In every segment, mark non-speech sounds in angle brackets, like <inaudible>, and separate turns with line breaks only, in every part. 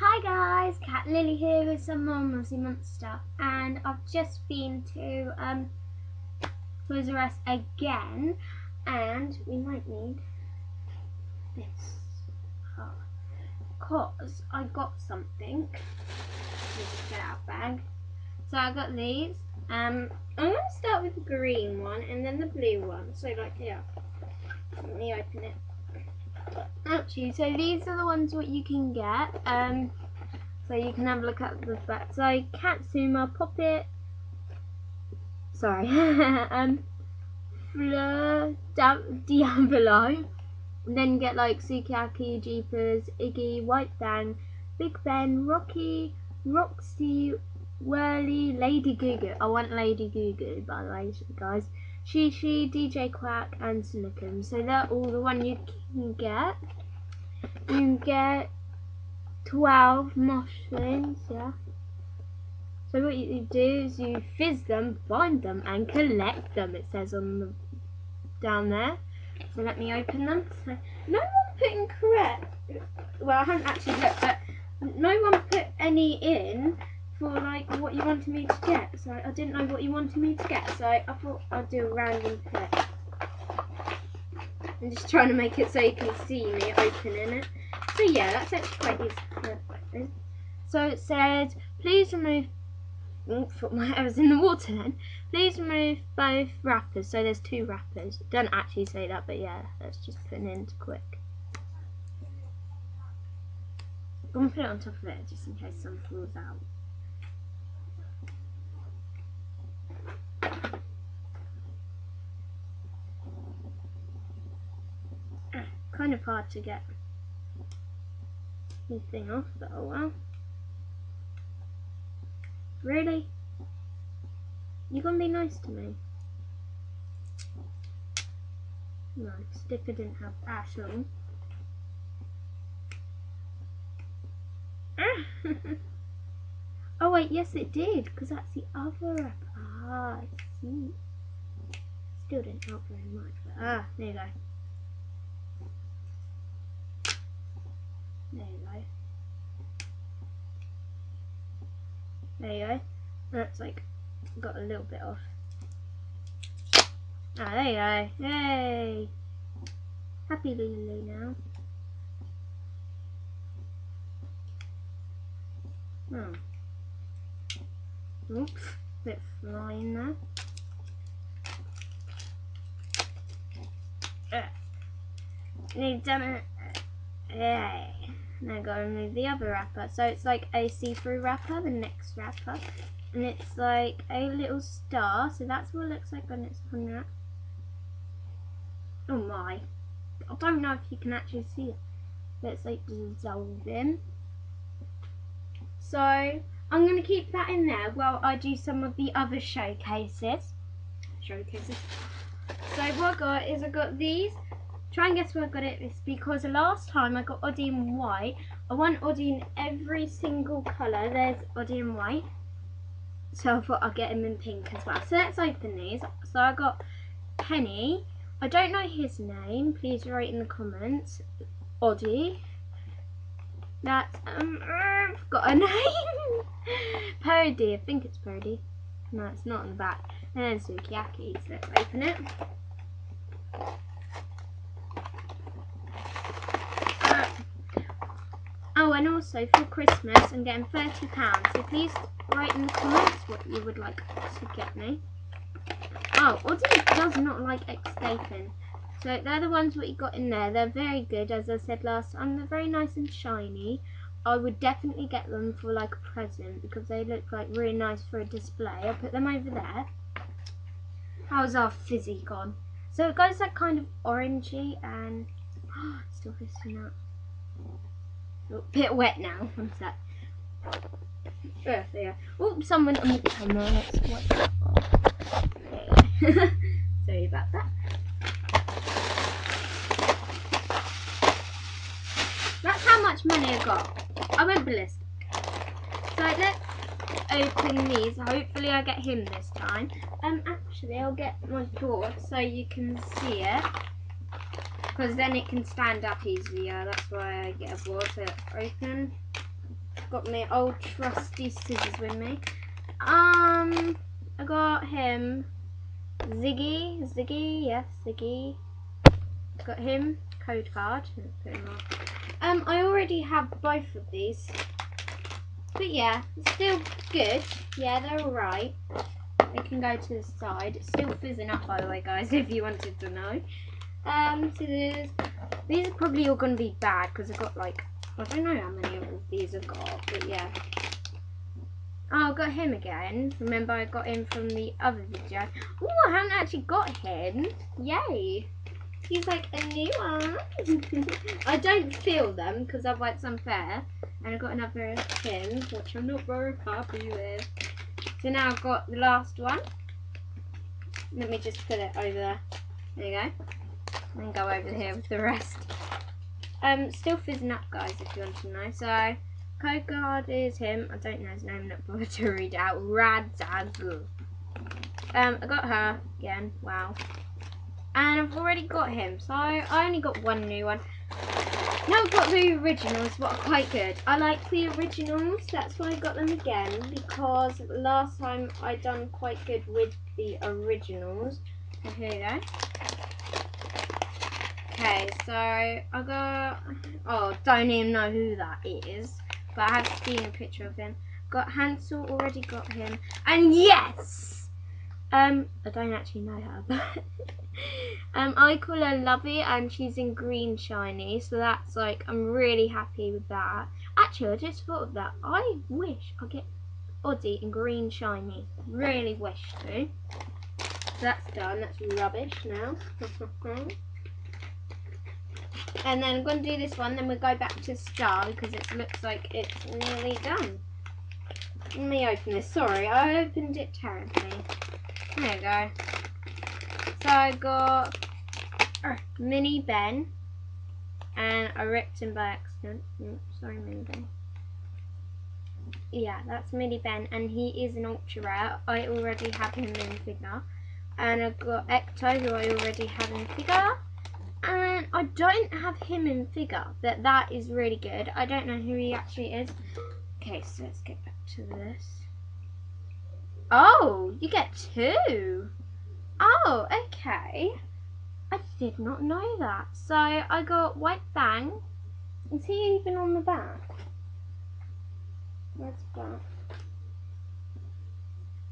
Hi guys, Cat Lily here with some more Moshi Monster and I've just been to um, Toys R Us again and we might need this because I got something. Just get out bag. So I got these. Um, I'm going to start with the green one and then the blue one. So like yeah let me open it. Actually, so these are the ones what you can get. Um, so you can have a look at the back. So Katsuma, Poppet, sorry, <laughs> um, Fleur, Diavlo. And then get like Sukiyaki, Jeepers, Iggy, White Fang, Big Ben, Rocky, Roxy, Whirly, Lady Goo Goo. I want Lady Goo Goo, by the way, guys. Shishi, DJ Quack, and Silicon. So they're all the one you can get. You get 12 mushrooms, yeah. So what you do is you fizz them, find them, and collect them, it says on the down there. So let me open them. So no one put in correct. Well, I haven't actually looked, but no one put any in for like what you wanted me to get. So I didn't know what you wanted me to get. So I thought I'd do a random pick. I'm just trying to make it so you can see me opening it. So yeah, that's actually quite easy. So it said, please remove oh, Oops, my hair was in the water then. Please remove both wrappers. So there's two wrappers. Don't actually say that, but yeah, let's just put it into quick. I'm gonna put it on top of it just in case some falls out. Kind of hard to get anything off, but oh well. Really? You're gonna be nice to me? No, sticker didn't have ash on. <laughs> oh wait, yes it did, because that's the other. Ah, I see. Still didn't help very much, but ah, there you go. There you go. There you go. That's like got a little bit off. Ah, there you go. Yay! Happy Lulu now. Oh. Oops, bit flying there. Uh, need done it. Yay. Now go and remove the other wrapper. So it's like a see-through wrapper, the next wrapper. And it's like a little star. So that's what it looks like when it's unwrapped. Oh my. I don't know if you can actually see it. But it's like dissolving. So I'm going to keep that in there while I do some of the other showcases. Showcases. So what I got is I got these Try and guess where I got it. It's because the last time I got Oddie in white. I want Oddie in every single colour. There's Oddie in white. So I thought I'd get him in pink as well. So let's open these. So I got Penny. I don't know his name. Please write in the comments. Oddie. That's, um, I've got a <laughs> name. Purdy. I think it's Purdy. No, it's not on the back. And then Sukiyaki. So let's open it. And also for Christmas, I'm getting £30. So please write in the comments what you would like to get me. Oh, Audrey does not like escaping. So they're the ones what you got in there. They're very good, as I said last time. They're very nice and shiny. I would definitely get them for like a present because they look like really nice for a display. I'll put them over there. How's our fizzy gone? So it goes like kind of orangey and <gasps> still fizzing out a bit wet now. One sec. Oh, there. Oh, someone on the camera. Let's watch <laughs> Sorry about that. That's how much money I got. I went ballistic. So let's open these. Hopefully I get him this time. Um, actually I'll get my board so you can see it because then it can stand up easier. That's why I get a board to open. got my old trusty scissors with me. Um, I got him Ziggy, Ziggy, yes, Ziggy. Got him code card. Put him on. Um, I already have both of these, but yeah, it's still good. Yeah, they're alright. They can go to the side. It's still fizzing up, by the way, guys. <laughs> If you wanted to know. Um, scissors. These are probably all going to be bad because I've got like I don't know how many of these I've got, but yeah. Oh, I got him again. Remember, I got him from the other video. Oh, I haven't actually got him. Yay. He's like a new one. <laughs> I don't feel them because I've wiped some fair. And I've got another him, which I'm not very happy with. So now I've got the last one. Let me just put it over there. There you go. And go over here with the rest. Um, still fizzing up, guys, if you want to know. So, code card is him. I don't know his name, not bothered to read out. Radzazzle. Um, I got her again. Wow. And I've already got him, so I only got one new one. Now I've got the originals, what are quite good. I like the originals, that's why I got them again, because last time I done quite good with the originals. So here you go. Okay, so I got, oh, don't even know who that is, but I have seen a picture of him. Got Hansel, already got him, and yes! Um, I don't actually know her, but <laughs> um, I call her Lovey, and she's in green shiny, so that's like, I'm really happy with that. Actually, I just thought of that. I wish I get Oddie in green shiny. Really wish to. That's done. That's rubbish now. <laughs> And then I'm going to do this one, then we'll go back to Star because it looks like it's nearly done. Let me open this. Sorry, I opened it terribly. There we go. So I got uh, Mini Ben, and I ripped him by accident. Mm, sorry, Mini Ben. Yeah, that's Mini Ben, and he is an ultra rare. I already have him in figure. And I've got Ecto, who I already have in figure. And I don't have him in figure, but that is really good. I don't know who he actually is. Okay, so let's get back to this. Oh, you get two. Oh, okay. I did not know that. So I got White Fang. Is he even on the back? Where's back?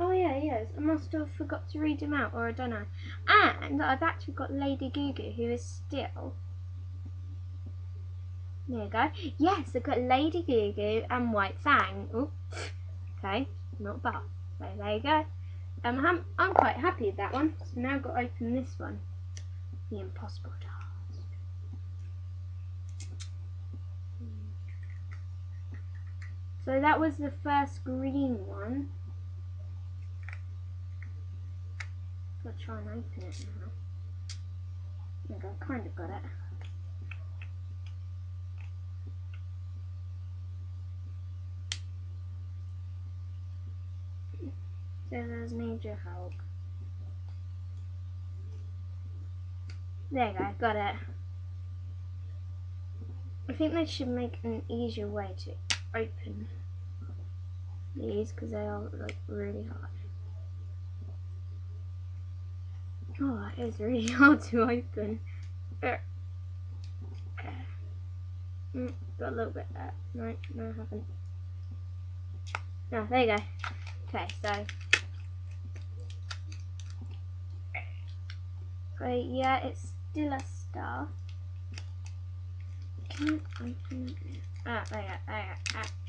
Oh yeah, he is. I must have forgot to read him out, or I don't know. And I've actually got Lady Goo Goo, who is still. There you go. Yes, I've got Lady Goo Goo and White Fang. Okay, not bad. So there you go. Um, I'm, I'm quite happy with that one. So now I've got to open this one. The Impossible Task. So that was the first green one. I'll try and open it now. I think I've kind of got it. Scissors need your. There you go, got it. I think they should make an easier way to open these because they are like really hard. Oh, it's really <laughs> hard to open. Mm, got a little bit there. No, no, I haven't. No, there you go. Okay, so. So, yeah, it's still a star. Can I open it? Ah, there you go, there you go. Ah.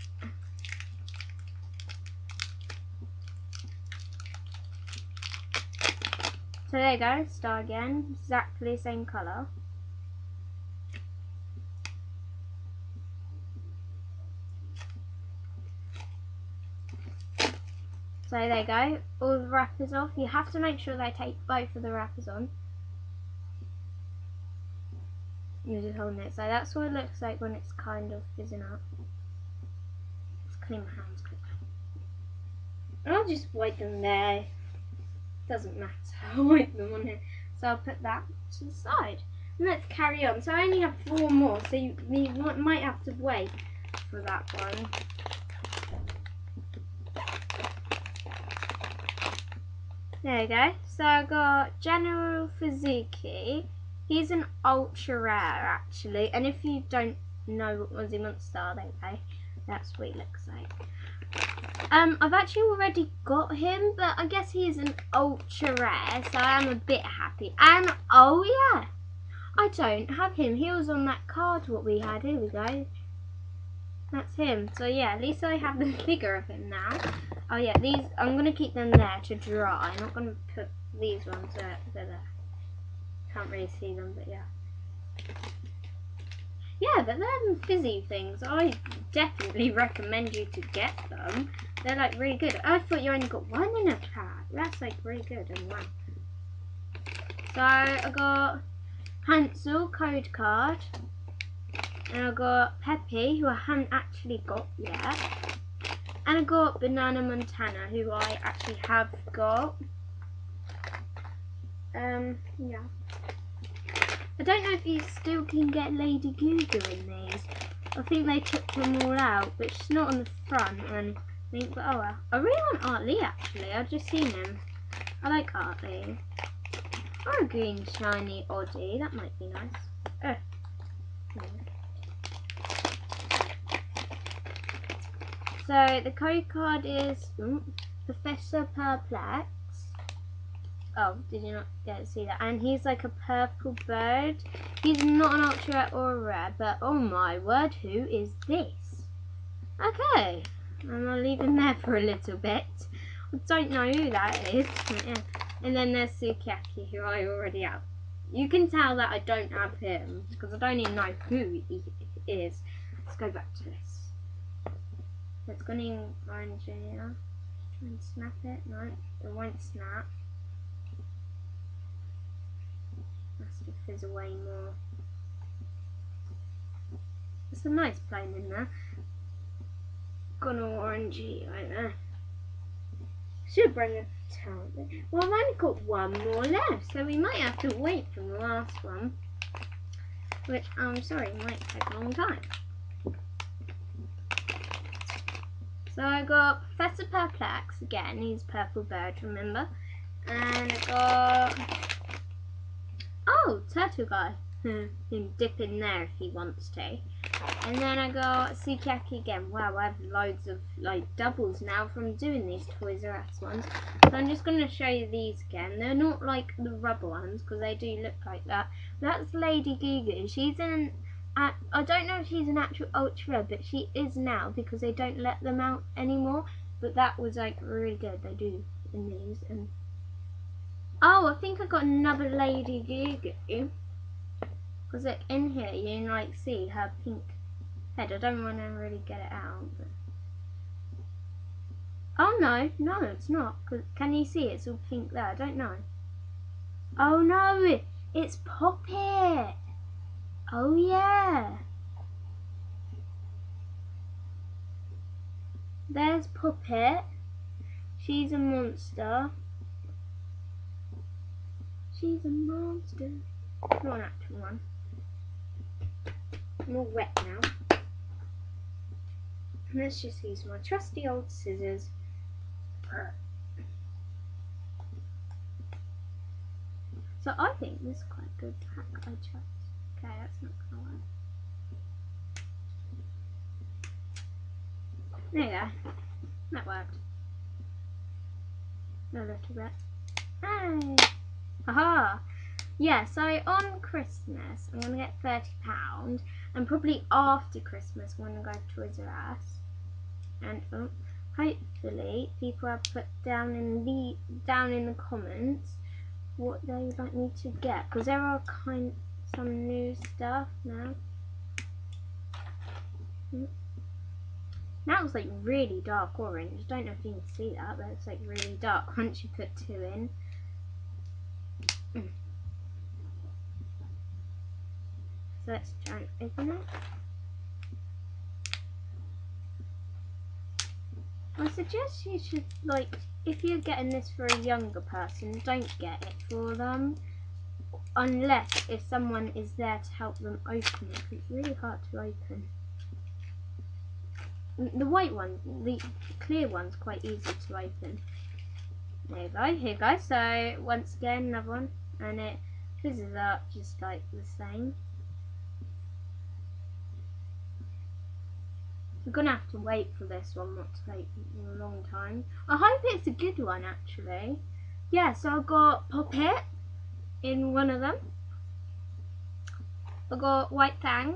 So there you go, star again, exactly the same colour. So there you go, all the wrappers off. You have to make sure they take both of the wrappers on. You're just holding it. So that's what it looks like when it's kind of fizzing up. Let's clean my hands quickly. I'll just wipe them there doesn't matter. <laughs> I'll wipe them on here. So I'll put that to the side. And let's carry on. So I only have four more, so you, you might have to wait for that one. There we go. So I got General Fuzuki. He's an ultra rare actually, and if you don't know what Moshi Monster, then okay, that's what he looks like. Um, I've actually already got him, but I guess he's an ultra rare, so I am a bit happy. And oh yeah, I don't have him. He was on that card what we had. Here we go. That's him. So yeah, at least I have the <laughs> figure of him now. Oh yeah, these I'm gonna keep them there to dry. I'm not gonna put these ones there. There. Can't really see them, but yeah. Yeah, but they're fizzy things. I definitely recommend you to get them. They're like really good. I thought you only got one in a pack. That's like really good and wow. So I got Hansel code card. And I got Peppy, who I haven't actually got yet. And I got Banana Montana, who I actually have got. Um, yeah. I don't know if you still can get Lady Gaga in these. I think they took them all out, but she's not on the front. And I think, but oh well. I really want Artley actually. I've just seen him. I like Artley. Or a green shiny Oddie. That might be nice. Oh. So the code card is Professor Purplex. Oh, did you not get to see that? And he's like a purple bird. He's not an ultra or a rare, but oh my word, who is this? Okay, and I'll leave him there for a little bit. I don't know who that is. Yeah. And then there's Sukiyaki, who I already have. You can tell that I don't have him, because I don't even know who he is. Let's go back to this. Let's go in orange here. Try and snap it. No, it won't snap. To fizz away more. There's a nice plane in there. Gone orangey right there. Should bring a down. Well, I've only got one more left, so we might have to wait for the last one. Which, I'm sorry, might take a long time. So I got Professor Purplex again, he's purple bird, remember? And I got Oh, Turtle Guy. Hmm, he can dip in there if he wants to. And then I got Sukiyaki again. Wow, I have loads of like doubles now from doing these Toys R Us ones. So I'm just going to show you these again. They're not like the rubber ones because they do look like that. That's Lady Gaga. She's in I don't know if she's an actual ultra, but she is now because they don't let them out anymore. But that was like really good. They do in these and Oh, I think I got another Lady Gaga. Because in here you can like see her pink head. I don't want to really get it out. But... Oh no, no it's not. Can you see it's all pink there? I don't know. Oh no, it's Poppet. Oh yeah. There's Poppet. She's a monster. She's a monster. No, Not one. I'm all wet now. let's just use my trusty old scissors. So I think this is quite a good I chose. Okay, that's not gonna work. There you go. That worked. A little bit. Hey! Haha. Yeah, so on Christmas, I'm going to get £30 and probably after Christmas when I go to Toys R Us. And um, hopefully people have put down in the down in the comments what they would like me to get because there are kind some new stuff now. Now it's like really dark orange. I don't know if you can see that, but it's like really dark once you put two in. So let's try and open it. I suggest you should, like, if you're getting this for a younger person, don't get it for them. Unless if someone is there to help them open it. It's really hard to open. Mm, the white one, the clear one's quite easy to open. There you go, here you go. So once again, another one, and it fizzes up just like the same. We're gonna have to wait for this one, not to take a long time. I hope it's a good one actually. Yeah, so I've got Poppet in one of them. I got White Fang.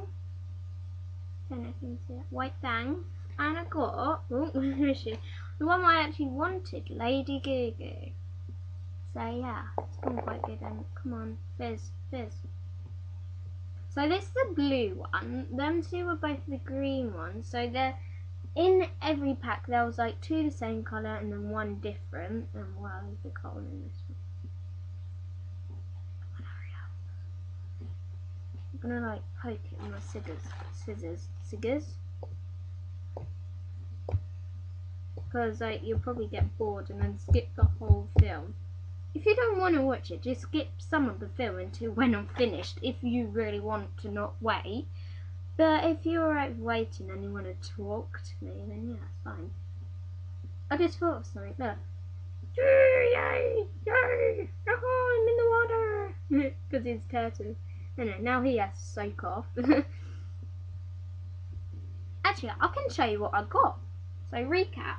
You can see it. White Fang. And I got, oh, <laughs> where is she? The one I actually wanted, Lady Gaga. So yeah, it's gone quite good. And come on, fizz, fizz. So this is the blue one. Them two were both the green ones. So they're in every pack. There was like two the same color and then one different. Oh, and wow, there's the color in this one. I'm gonna like poke it with my scissors, scissors, scissors. Because like you'll probably get bored and then skip the whole film. If you don't want to watch it, just skip some of the film until when I'm finished if you really want to not wait. But if you're alright waiting and you want to talk to me, then yeah, fine. I just thought of something. Look. Yay! Yay! Oh, I'm in the water! <laughs> Because he's turtle. No, no, now he has to soak off. <laughs> Actually, I can show you what I got. So, recap.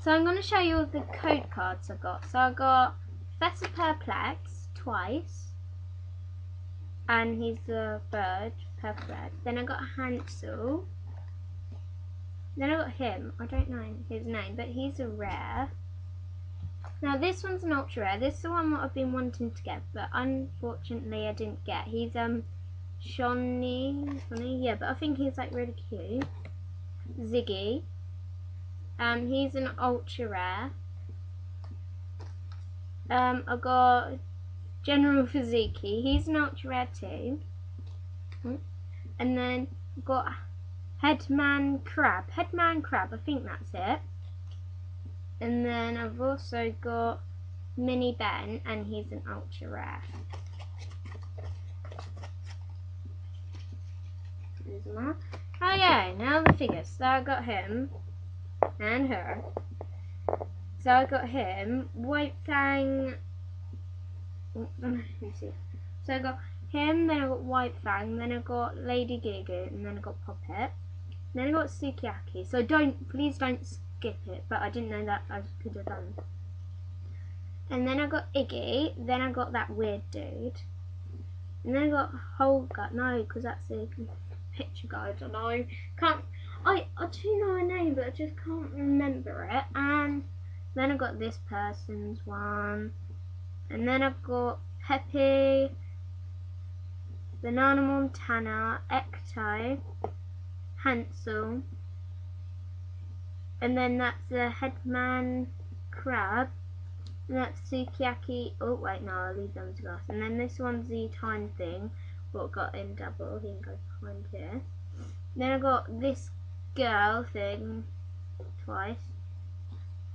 So I'm going to show you all the code cards I got. So I got Professor Purplex twice. And he's a bird, Purplex. Then I got Hansel. Then I got him. I don't know his name, but he's a rare. Now this one's an ultra rare. This is the one that I've been wanting to get, but unfortunately I didn't get. He's um Shawnee, yeah, but I think he's like really cute. Ziggy. Um, he's an ultra rare. Um, I got General Fiziki. He's an ultra rare too. And then I've got Headman Crab. Headman Crab, I think that's it. And then I've also got Mini Ben, and he's an ultra rare. Okay, now the figures. So I got him and her. So I got him, White Fang. Let me see. So I got him, then I got White Fang, then I got Lady Gaga, and then I got Poppet. Then I got Sukiyaki. So don't, please don't skip it, but I didn't know that I could have done. And then I got Iggy, then I got that weird dude. And then I got Holger, no, because that's a picture guide, I know. Can't, I, I do know a name, but I just can't remember it. And then I got this person's one. And then I've got Pepe, Banana Montana, Ecto, Hansel, and then that's the Headman Crab, and that's Sukiyaki, oh wait no, I'll leave them to glass, and then this one's the time thing, what got in double, he can go behind here. Then I got this girl thing twice.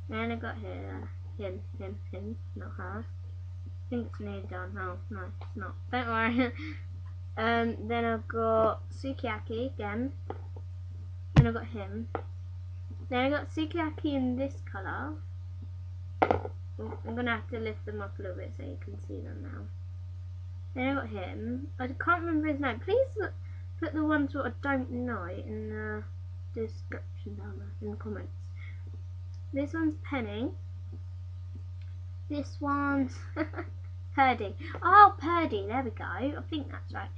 And I got here, him, him, him, not her. I think it's nearly done. No, no, it's not. Don't worry. <laughs> um, then I've got Sukiyaki again. Then I've got him. Then I got Sukiyaki in this colour. Oh, I'm gonna have to lift them up a little bit so you can see them now. Then I got him. I can't remember his name. Please put the ones that I don't know in the description down there in the comments. This one's Penny. This one's <laughs> Purdy. Oh, Purdy. There we go. I think that's right.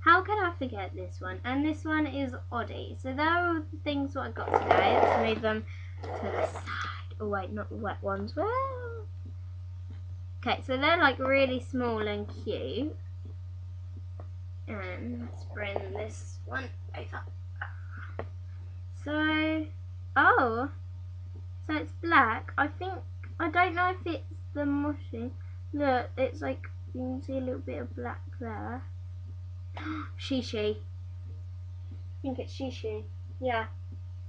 How can I forget this one? And this one is Oddie. So there are the things that I got today. Let's move them to the side. Oh wait, not the wet ones. Well, okay. So they're like really small and cute. And let's bring this one over. So, oh, so it's black. I think, I don't know if it's the mushy. Look, it's like, you can see a little bit of black there. <gasps> Shishi. I think it's Shishi. Yeah.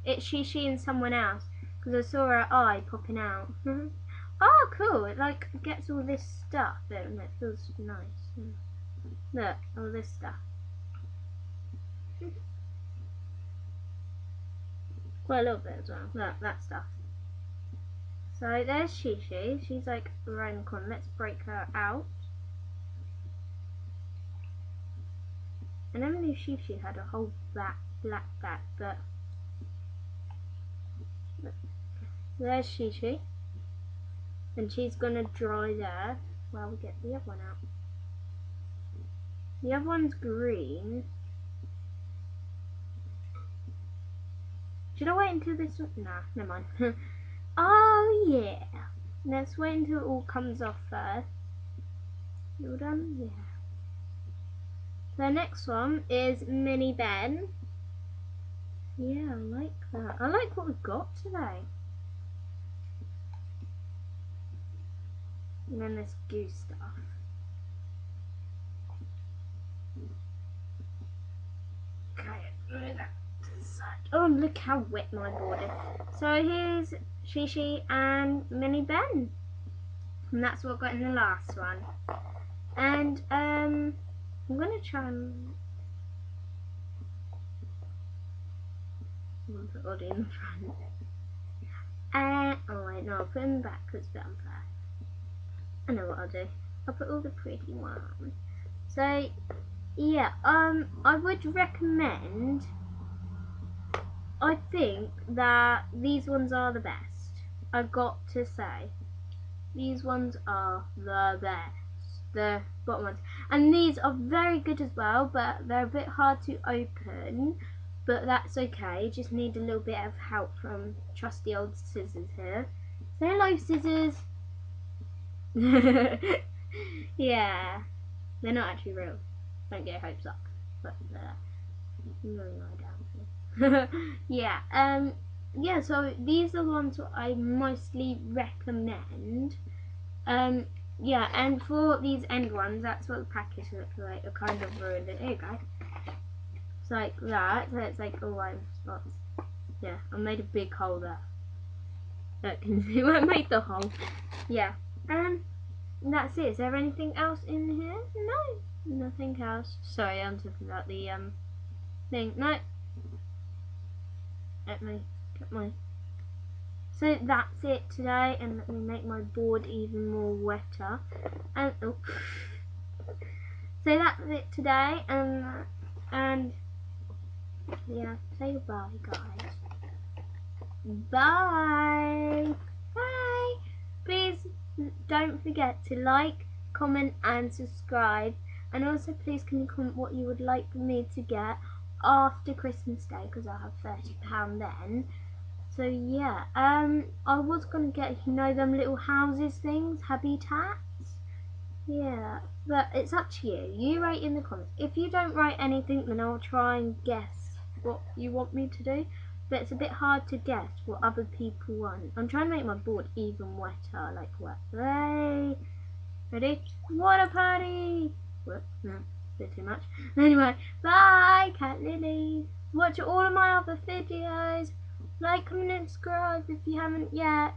It's Shishi and someone else. Because I saw her eye popping out. <laughs> oh, cool. It like gets all this stuff and it feels nice. Hmm. Look, all this stuff. Well, a little bit as well. That, that stuff. So there's Shishi. She's like around the corner. Let's break her out. I never knew Shishi had a whole black, black back, but there's Shishi. And she's gonna dry there while we get the other one out. The other one's green. Should I wait until this one? Nah, never mind. <laughs> oh yeah. Let's wait until it all comes off first. You all done? Yeah. The next one is Mini Ben. Yeah, I like that. I like what we've got today. And then this goose stuff. Okay, Oh, look how wet my board is. So here's Shishi and Mini Ben. And that's what got in the last one. And um, I'm going to try and... I'm going to put in front. Uh, oh wait, no, I'll put him back because it's a bit unfair. I know what I'll do. I'll put all the pretty ones. So, yeah, um, I would recommend, I think that these ones are the best. I've got to say. These ones are the best. The bottom ones. And these are very good as well, but they're a bit hard to open. But that's okay. Just need a little bit of help from trusty old scissors here. Say hello, scissors. <laughs> yeah, they're not actually real. Don't get your hopes up. But uh, no, no, <laughs> yeah. Um. Yeah. So these are the ones I mostly recommend. Um. Yeah, and for these end ones, that's what the package looks like. I kind of ruined it. Here you go. It's like that. So it's like all white spots. Yeah, I made a big hole there. Look, can <laughs> see I made the hole. Yeah. And that's it. Is there anything else in here? No, nothing else. Sorry, I'm talking about the um thing. No. Let me get my. So that's it today, and let me make my board even more wetter. And oh. <laughs> so that's it today, and and yeah, say goodbye, guys. Bye. Bye. Please don't forget to like, comment and subscribe. And also please can you comment what you would like me to get after Christmas Day because I'll have £30 then. So yeah, um, I was to get, you know them little houses things, habitats? Yeah, but it's up to you. You write in the comments. If you don't write anything then I'll try and guess what you want me to do but it's a bit hard to guess what other people want. I'm trying to make my board even wetter, like wet. Hey, ready? Water party! No, bit too much. Anyway, bye, Cat Lily. Watch all of my other videos. Like, comment, and subscribe if you haven't yet.